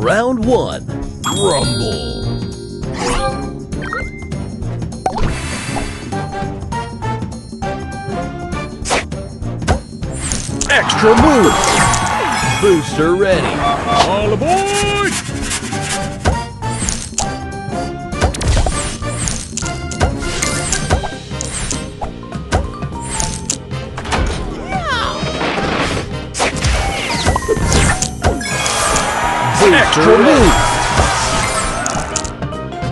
Round one. Rumble. Extra move. Booster ready. All aboard! Extra move.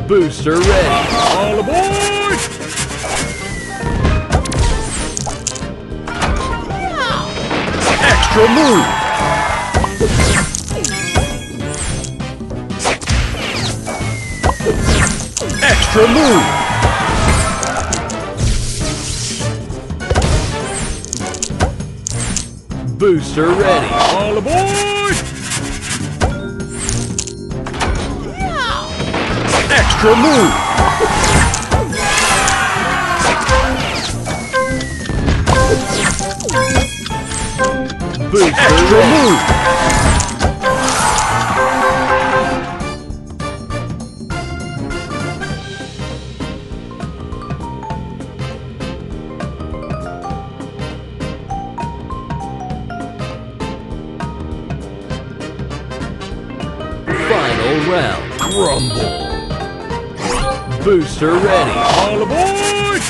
Booster ready. All aboard! Extra move. Extra move. Booster ready. All aboard! Extra move. Extra move. Final round. Rumble. Booster ready. All aboard!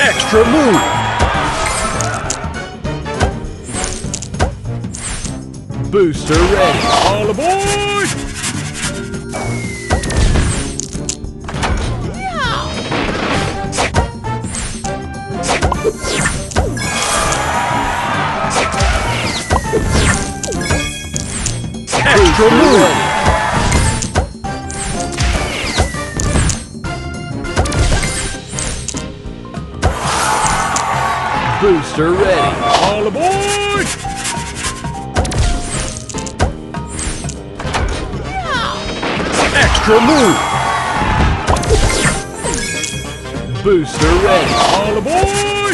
Extra move. Booster ready. All aboard! Extra move. Booster ready. All aboard! Extra move. Booster ready. All aboard!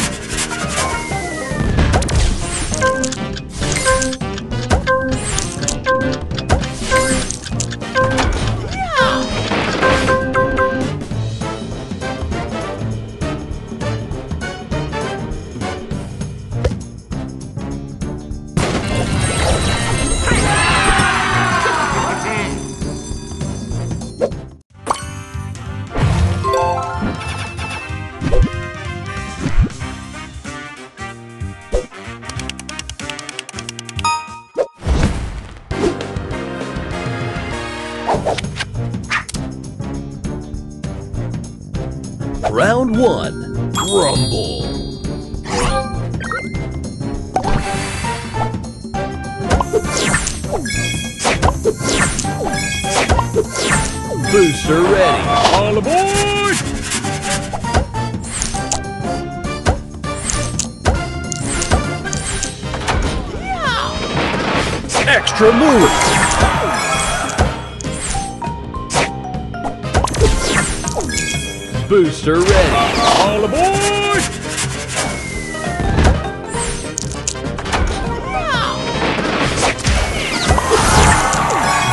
Round one. Rumble. Booster ready. All aboard! Extra move. Booster ready. All aboard!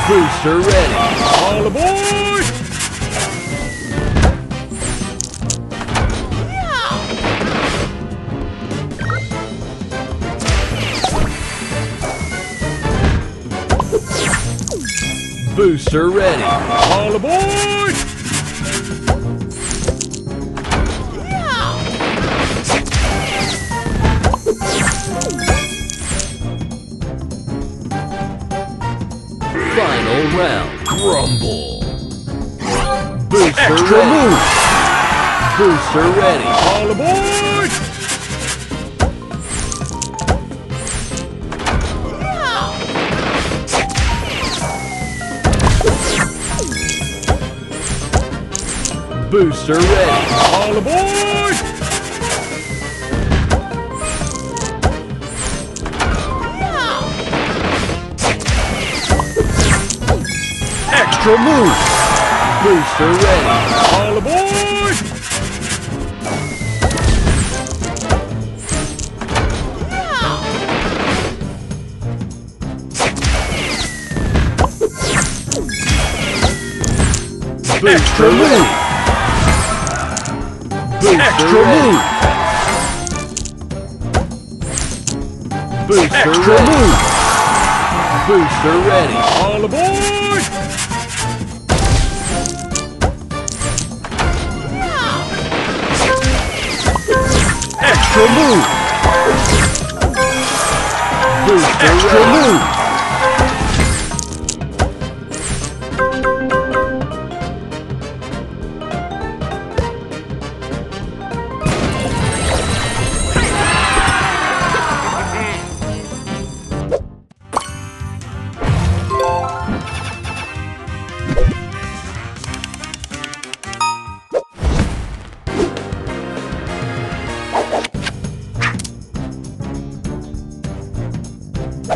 Booster ready. All aboard! Booster ready. All aboard! Booster ready. move. Booster ready. All aboard! Booster ready. All aboard! Extra move. Booster ready. Ready. Booster Extra move! Booster Extra ready. move! Booster ready. All aboard! Extra move! Booster Extra ready. move!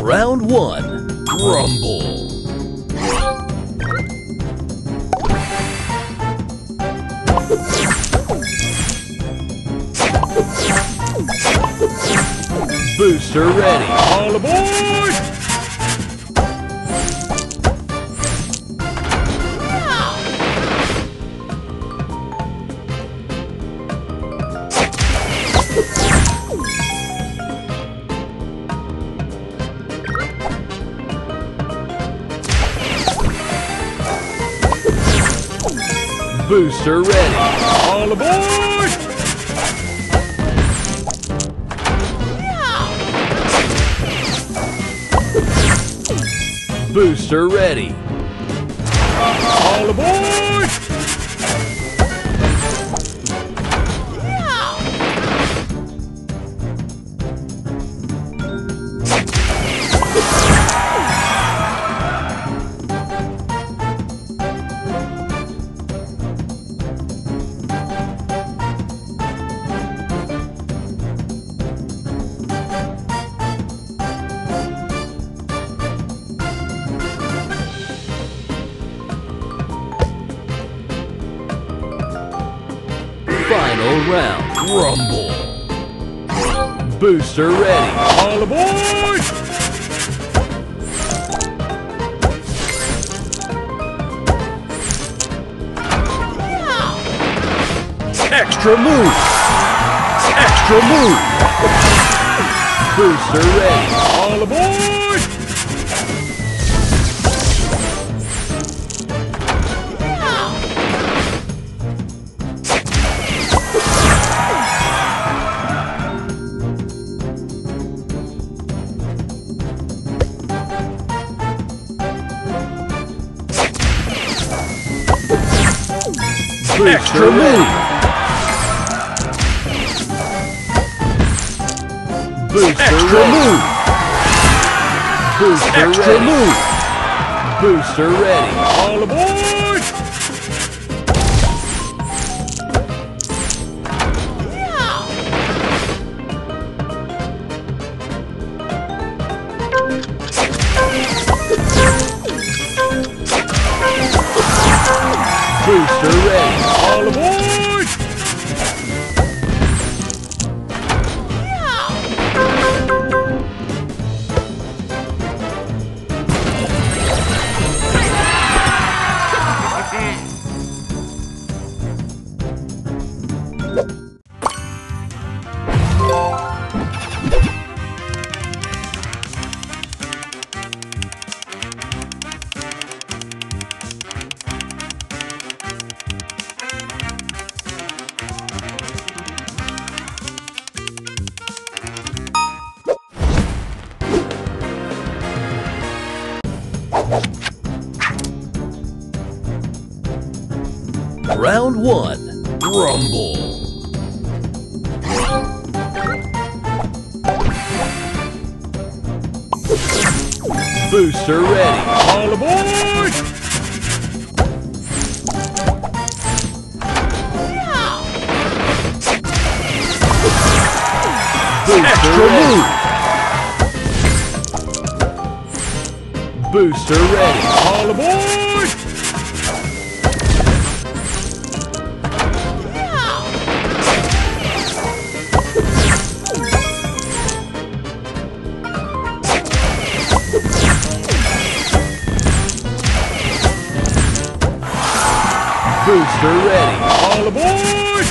Round one. Rumble. Booster ready. All aboard! Booster ready. All aboard! Booster ready. All aboard! Final round. Rumble. Booster ready. All aboard! Extra move! Extra move! Booster ready. All aboard! Booster Extra ready. move! Booster Extra move! Booster Extra ready. move! Booster ready. Booster ready. All aboard! Booster Extra ready. Booster ready. All aboard! Booster ready. All aboard!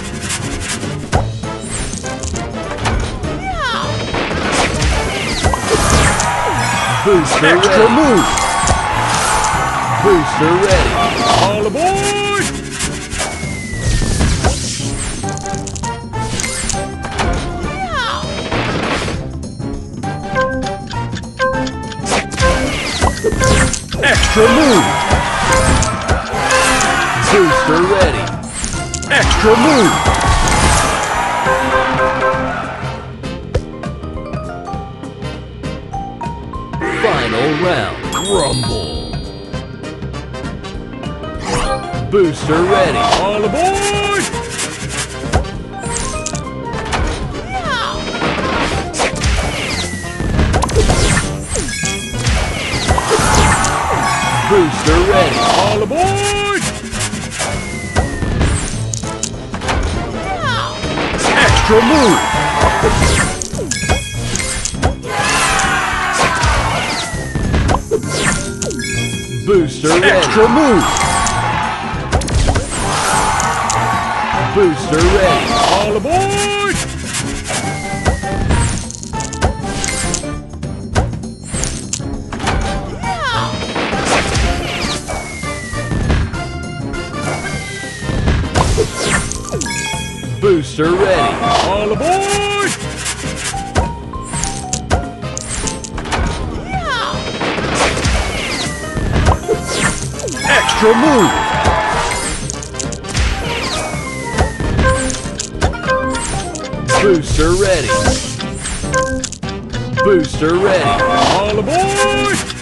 Booster Extra ready. move! Booster ready. All aboard! Extra move! Extra move! Final round. Rumble. Booster ready. All aboard! Extra move! Booster ready. Extra move! Booster ready. All aboard! Booster ready. Extra move! Booster ready. Booster ready. All aboard!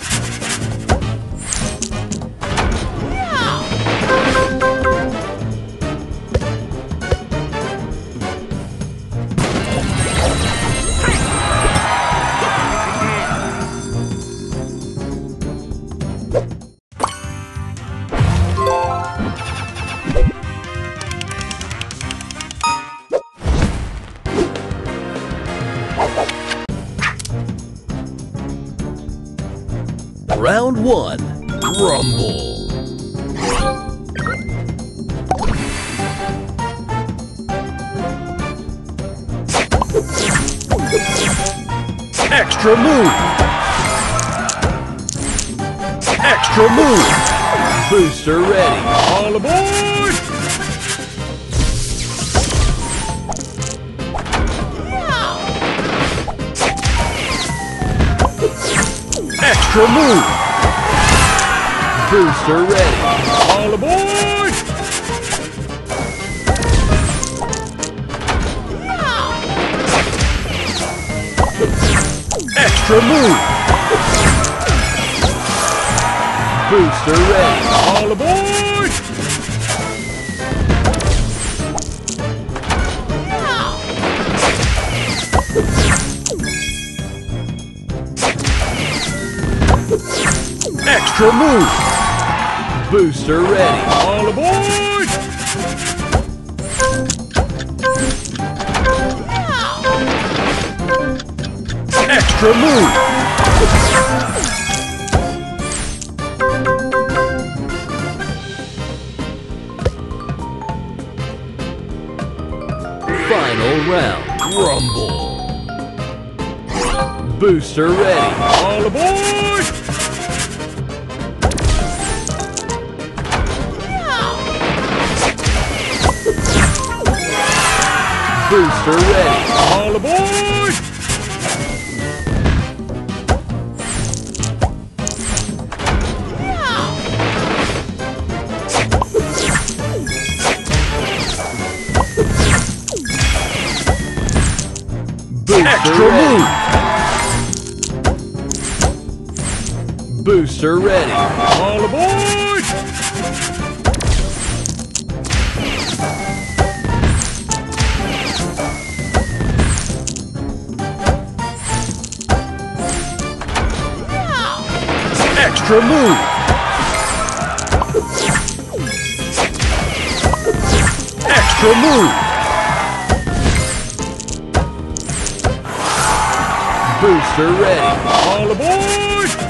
Round one. Rumble. Extra move! Extra move! Booster ready. All aboard! Extra move! Booster ready. All aboard! Extra move! Booster ready. All aboard! Extra move! Booster ready. All aboard! Extra move! Final round. Rumble. Booster ready. All aboard! Booster ready. All aboard! Booster Extra ready. move! Booster ready. All aboard! Extra move! Extra move! Booster ready. All aboard!